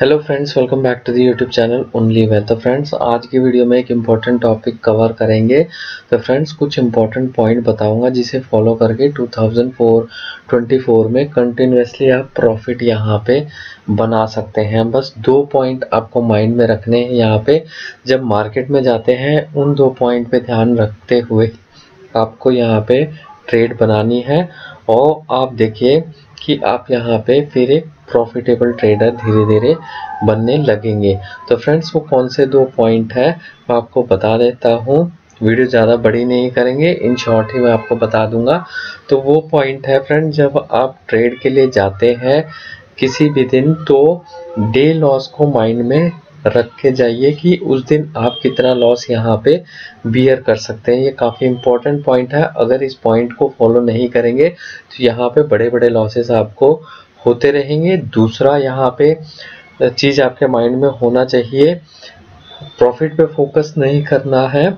Hello friends welcome back to the YouTube channel only well तो friends आज की video में एक इंपॉर्टेंट टॉपिक कवर करेंगे। तो फ्रेंड्स कुछ इंपॉर्टेंट पॉइंट बताऊँगा जिसे फॉलो करके 2004-24 में कंटिन्यूसली आप प्रॉफिट यहाँ पे बना सकते हैं। बस दो पॉइंट आपको माइंड में रखने हैं यहाँ पे। जब मार्केट में जाते हैं, उन दो पॉइंट पर ध्यान रखते हुए आपको यहाँ पर ट्रेड बनानी है। और आप देखिए कि आप यहाँ पे फिर एक प्रॉफिटेबल ट्रेडर धीरे धीरे बनने लगेंगे। तो फ्रेंड्स वो कौन से दो पॉइंट है, मैं आपको बता देता हूँ। वीडियो ज़्यादा बड़ी नहीं करेंगे इन शॉर्ट ही मैं आपको बता दूँगा। तो वो पॉइंट है फ्रेंड जब आप ट्रेड के लिए जाते हैं किसी भी दिन तो डे लॉस को माइंड में रख के जाइए कि उस दिन आप कितना लॉस यहाँ पे बियर कर सकते हैं। ये काफ़ी इंपॉर्टेंट पॉइंट है। अगर इस पॉइंट को फॉलो नहीं करेंगे तो यहाँ पे बड़े बड़े लॉसेस आपको होते रहेंगे। दूसरा यहाँ पे चीज़ आपके माइंड में होना चाहिए। प्रॉफिट पे फोकस नहीं करना है।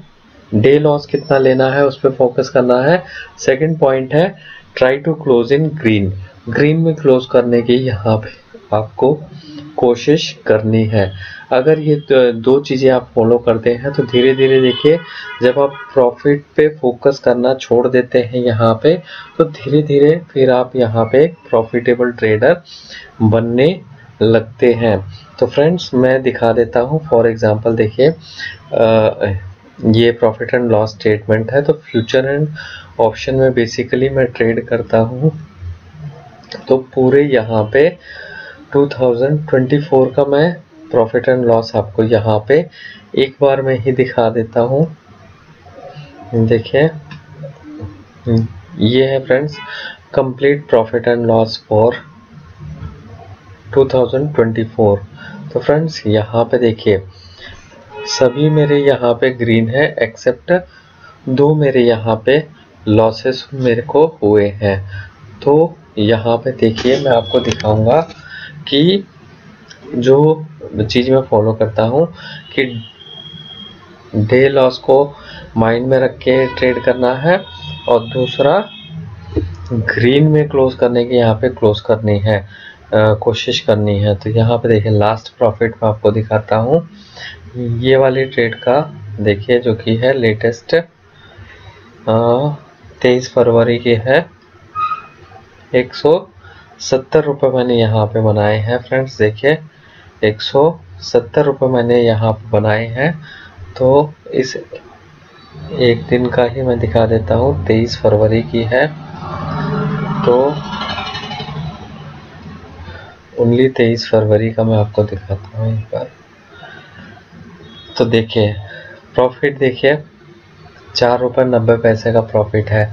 डे लॉस कितना लेना है उस पर फोकस करना है। सेकंड पॉइंट है, try to close in green. Green में क्लोज करने की यहाँ पे। आपको कोशिश करनी है। अगर ये दो चीज़ें आप फॉलो करते हैं तो धीरे धीरे देखिए, जब आप प्रॉफिट पे फोकस करना छोड़ देते हैं यहाँ पे तो धीरे धीरे फिर आप यहाँ पे प्रॉफिटेबल ट्रेडर बनने लगते हैं। तो फ्रेंड्स मैं दिखा देता हूँ फॉर एग्जांपल देखिए ये प्रॉफिट एंड लॉस स्टेटमेंट है तो फ्यूचर एंड ऑप्शन में बेसिकली मैं ट्रेड करता हूँ। तो पूरे यहाँ पे 2024 का मैं प्रॉफिट एंड लॉस आपको यहाँ पे एक बार में ही दिखा देता हूँ। देखिए। ये है friends complete profit and loss for 2024 तो फ्रेंड्स यहाँ पे देखिए, सभी मेरे यहाँ पे ग्रीन है एक्सेप्ट दो मेरे यहाँ पे लॉसेस मेरे को हुए हैं। तो यहाँ पे देखिए, मैं आपको दिखाऊँगा कि जो चीज़ मैं फॉलो करता हूँ कि डे लॉस को माइंड में रख के ट्रेड करना है और दूसरा ग्रीन में क्लोज करने की यहाँ पे क्लोज करनी है आ, कोशिश करनी है। तो यहाँ पे देखिए लास्ट प्रॉफिट मैं आपको दिखाता हूँ। ये वाली ट्रेड का देखिए जो कि है लेटेस्ट तेईस फरवरी की है। एक सौ सत्तर रुपये मैंने यहाँ पे बनाए हैं फ्रेंड्स देखिए, एक सौ सत्तर रुपये मैंने यहाँ पे बनाए हैं। तो इस एक दिन का ही मैं दिखा देता हूँ, तेईस फरवरी की है। तो ओनली तेईस फरवरी का मैं आपको दिखाता हूँ एक बार। तो देखिए प्रॉफिट देखिए, चार रुपये नब्बे पैसे का प्रॉफिट है।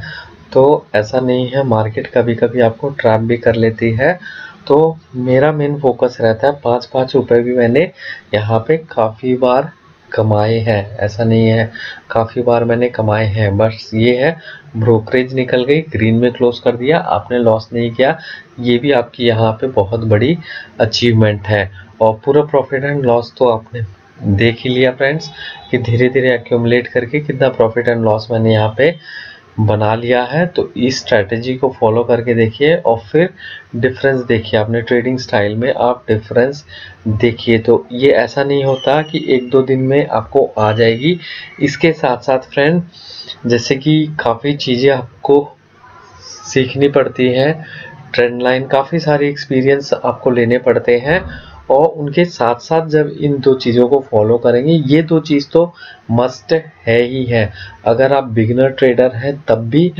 तो ऐसा नहीं है मार्केट कभी कभी आपको ट्रैप भी कर लेती है। तो मेरा मेन फोकस रहता है पाँच पाँच रुपये भी मैंने यहाँ पे काफ़ी बार कमाए हैं। ऐसा नहीं है, काफ़ी बार मैंने कमाए हैं। बस ये है ब्रोकरेज निकल गई ग्रीन में क्लोज कर दिया, आपने लॉस नहीं किया। ये भी आपकी यहाँ पे बहुत बड़ी अचीवमेंट है। और पूरा प्रॉफिट एंड लॉस तो आपने देख ही लिया फ्रेंड्स कि धीरे धीरे एक्यूमुलेट करके कितना प्रॉफिट एंड लॉस मैंने यहाँ पे बना लिया है तो इस स्ट्रैटेजी को फॉलो करके देखिए और फिर डिफरेंस देखिए। अपने ट्रेडिंग स्टाइल में आप डिफरेंस देखिए तो ये ऐसा नहीं होता कि एक दो दिन में आपको आ जाएगी। इसके साथ साथ फ्रेंड जैसे कि काफ़ी चीज़ें आपको सीखनी पड़ती हैं ट्रेंड लाइन काफ़ी सारे एक्सपीरियंस आपको लेने पड़ते हैं। और उनके साथ साथ जब इन दो चीज़ों को फॉलो करेंगे, ये दो चीज़ तो मस्ट है ही है। अगर आप बिगनर ट्रेडर हैं, तब भी,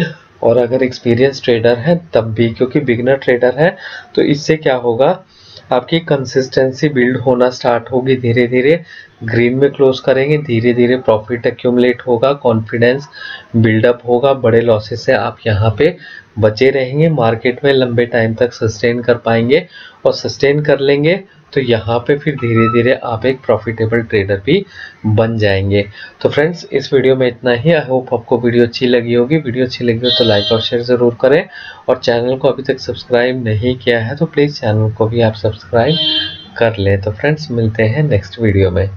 और अगर एक्सपीरियंस ट्रेडर हैं, तब भी, क्योंकि बिगनर ट्रेडर है तो इससे क्या होगा, आपकी कंसिस्टेंसी बिल्ड होना स्टार्ट होगी धीरे धीरे ग्रीन में क्लोज करेंगे धीरे धीरे प्रॉफिट एक्यूमुलेट होगा कॉन्फिडेंस बिल्डअप होगा, बड़े लॉसेस से आप यहाँ पे बचे रहेंगे। मार्केट में लंबे टाइम तक सस्टेन कर पाएँगे, और सस्टेन कर लेंगे। तो यहाँ पे फिर धीरे धीरे आप एक प्रॉफिटेबल ट्रेडर भी बन जाएँगे। तो फ्रेंड्स इस वीडियो में इतना ही। आई होप आपको वीडियो अच्छी लगी होगी। वीडियो अच्छी लगी हो तो लाइक और शेयर ज़रूर करें। और चैनल को अभी तक सब्सक्राइब नहीं किया है तो प्लीज़ चैनल को भी आप सब्सक्राइब कर लें। तो फ्रेंड्स मिलते हैं नेक्स्ट वीडियो में।